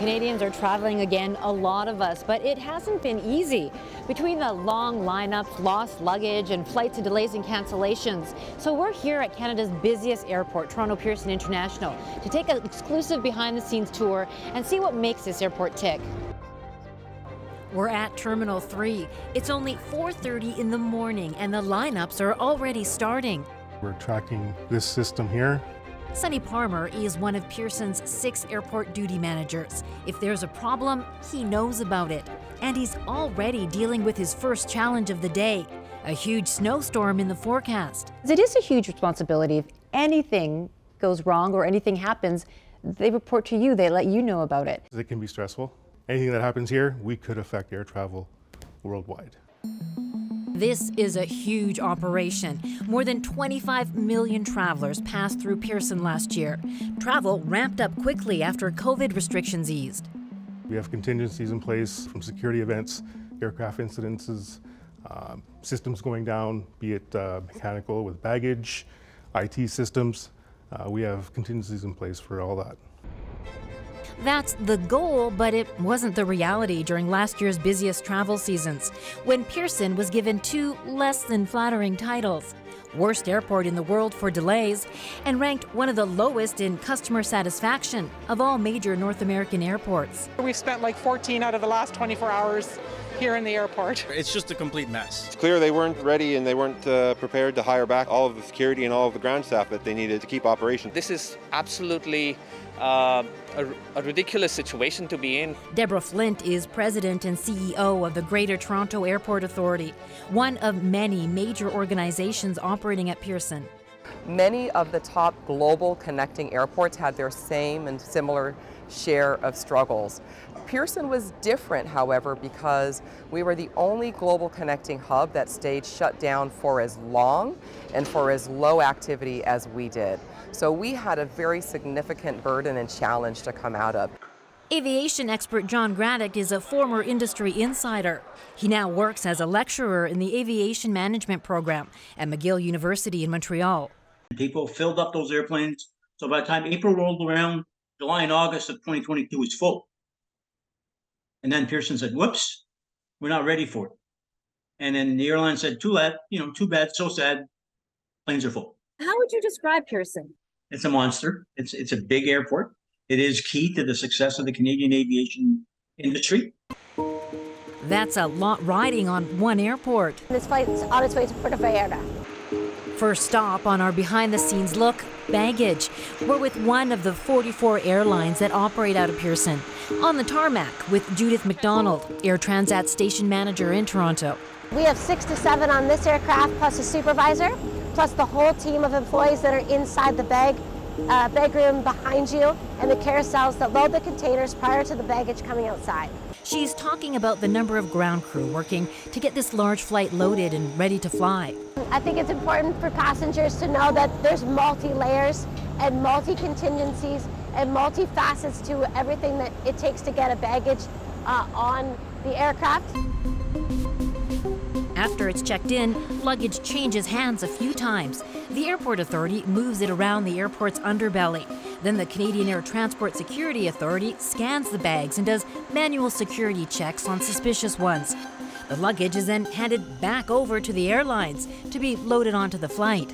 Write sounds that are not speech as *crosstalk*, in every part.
Canadians are traveling again, a lot of us, but it hasn't been easy. Between the long lineups, lost luggage, and flights and delays and cancellations. So we're here at Canada's busiest airport, Toronto Pearson International, to take an exclusive behind the scenes tour and see what makes this airport tick. We're at Terminal 3. It's only 4.30 in the morning and the lineups are already starting. We're tracking this system here Sonny Palmer is one of Pearson's six airport duty managers. If there's a problem, he knows about it. And he's already dealing with his first challenge of the day a huge snowstorm in the forecast. It is a huge responsibility. If anything goes wrong or anything happens, they report to you, they let you know about it. It can be stressful. Anything that happens here, we could affect air travel worldwide. This is a huge operation. More than 25 million travelers passed through Pearson last year. Travel ramped up quickly after COVID restrictions eased. We have contingencies in place from security events, aircraft incidences, uh, systems going down, be it uh, mechanical with baggage, IT systems. Uh, we have contingencies in place for all that. That's the goal, but it wasn't the reality during last year's busiest travel seasons, when Pearson was given two less than flattering titles worst airport in the world for delays, and ranked one of the lowest in customer satisfaction of all major North American airports. We've spent like 14 out of the last 24 hours here in the airport. It's just a complete mess. It's clear they weren't ready and they weren't uh, prepared to hire back all of the security and all of the ground staff that they needed to keep operation. This is absolutely uh, a, a, ridiculous situation to be in. Deborah Flint is president and CEO of the Greater Toronto Airport Authority, one of many major organizations operating at Pearson. Many of the top global connecting airports had their same and similar share of struggles. Pearson was different, however, because we were the only global connecting hub that stayed shut down for as long and for as low activity as we did. So we had a very significant burden and challenge to come out of. Aviation expert John Gradek is a former industry insider. He now works as a lecturer in the aviation management program at McGill University in Montreal. People filled up those airplanes. So by the time April rolled around, July and August of 2022 was full. And then Pearson said, whoops, we're not ready for it. And then the airline said, too bad, you know, too bad, so sad, planes are full. How would you describe Pearson? It's a monster. It's it's a big airport. It is key to the success of the Canadian aviation industry. That's a lot riding on one airport. This flight's on its way to Puerto Vallarta. First stop on our behind the scenes look baggage. We're with one of the 44 airlines that operate out of Pearson. On the tarmac with Judith McDonald, Air Transat station manager in Toronto. We have six to seven on this aircraft, plus a supervisor plus the whole team of employees that are inside the bag, uh, bag room behind you and the carousels that load the containers prior to the baggage coming outside. She's talking about the number of ground crew working to get this large flight loaded and ready to fly. I think it's important for passengers to know that there's multi-layers and multi-contingencies and multi-facets to everything that it takes to get a baggage uh, on the aircraft. After it's checked in, luggage changes hands a few times. The airport authority moves it around the airport's underbelly. Then the Canadian Air Transport Security Authority scans the bags and does manual security checks on suspicious ones. The luggage is then handed back over to the airlines to be loaded onto the flight.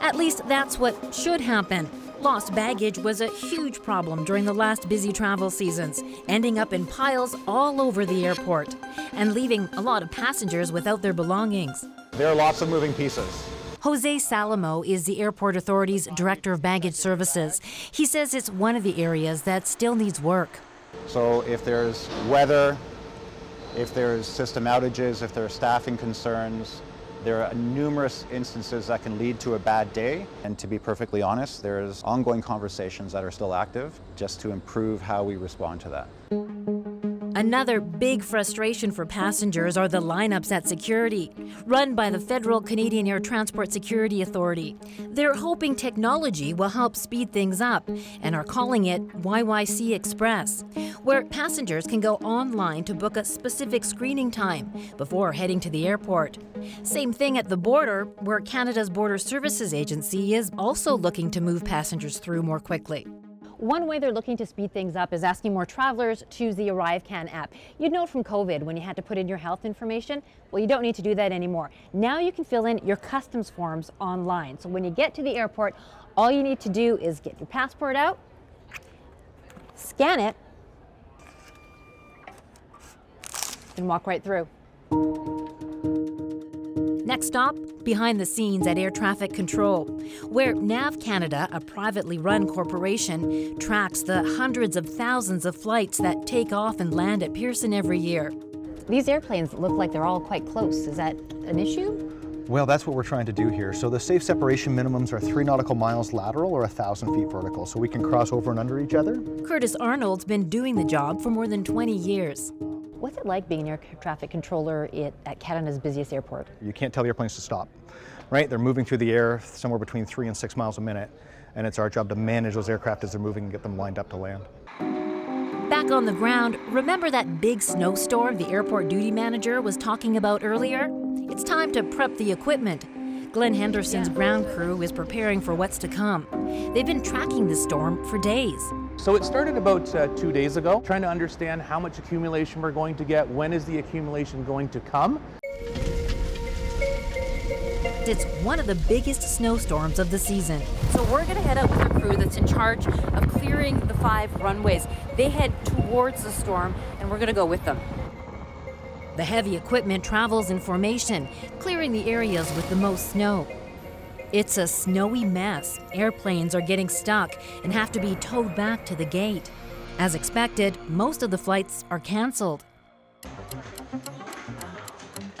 At least that's what should happen. Lost baggage was a huge problem during the last busy travel seasons, ending up in piles all over the airport and leaving a lot of passengers without their belongings. There are lots of moving pieces. Jose Salamo is the Airport Authority's Director of Baggage Services. He says it's one of the areas that still needs work. So if there's weather, if there's system outages, if there are staffing concerns, there are numerous instances that can lead to a bad day, and to be perfectly honest, there's ongoing conversations that are still active just to improve how we respond to that. Another big frustration for passengers are the lineups at security, run by the Federal Canadian Air Transport Security Authority. They're hoping technology will help speed things up and are calling it YYZ Express, where passengers can go online to book a specific screening time before heading to the airport. Same thing at the border, where Canada's Border Services Agency is also looking to move passengers through more quickly. One way they're looking to speed things up is asking more travelers to use the ArriveCan app. You'd know from COVID when you had to put in your health information. Well, you don't need to do that anymore. Now you can fill in your customs forms online. So when you get to the airport, all you need to do is get your passport out, scan it, and walk right through. Next stop, behind the scenes at Air Traffic Control, where NAV Canada, a privately run corporation, tracks the hundreds of thousands of flights that take off and land at Pearson every year. These airplanes look like they're all quite close. Is that an issue? Well, that's what we're trying to do here. So the safe separation minimums are three nautical miles lateral or a thousand feet vertical, so we can cross over and under each other. Curtis Arnold's been doing the job for more than 20 years. What's it like being an air traffic controller at Canada's busiest airport? You can't tell the airplanes to stop, right? They're moving through the air somewhere between three and six miles a minute, and it's our job to manage those aircraft as they're moving and get them lined up to land. Back on the ground, remember that big snowstorm the airport duty manager was talking about earlier? It's time to prep the equipment. Glenn Henderson's ground crew is preparing for what's to come. They've been tracking the storm for days. So it started about uh, two days ago, trying to understand how much accumulation we're going to get, when is the accumulation going to come. It's one of the biggest snowstorms of the season. So we're going to head out with a crew that's in charge of clearing the five runways. They head towards the storm, and we're going to go with them. The heavy equipment travels in formation, clearing the areas with the most snow. It's a snowy mess. Airplanes are getting stuck and have to be towed back to the gate. As expected, most of the flights are canceled.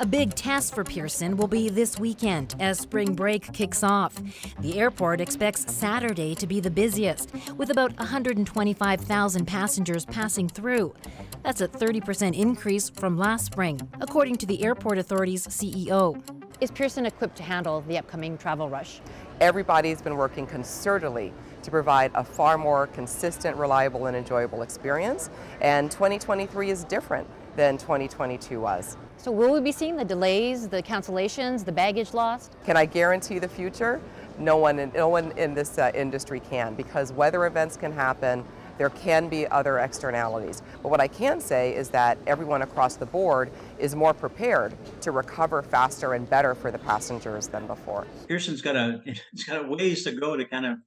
A big test for Pearson will be this weekend as spring break kicks off. The airport expects Saturday to be the busiest, with about 125,000 passengers passing through. That's a 30% increase from last spring, according to the Airport Authority's CEO. Is Pearson equipped to handle the upcoming travel rush? Everybody's been working concertedly to provide a far more consistent, reliable, and enjoyable experience. And 2023 is different than 2022 was. So will we be seeing the delays, the cancellations, the baggage lost? Can I guarantee the future? No one in, no one in this uh, industry can because weather events can happen, there can be other externalities. But what I can say is that everyone across the board is more prepared to recover faster and better for the passengers than before. Pearson's got a *laughs* it's got a ways to go to kind of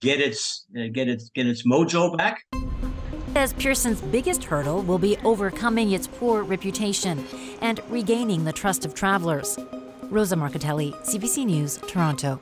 get its uh, get its get its mojo back. Says Pearson's biggest hurdle will be overcoming its poor reputation and regaining the trust of travelers. Rosa Marchitelli, CBC News, Toronto.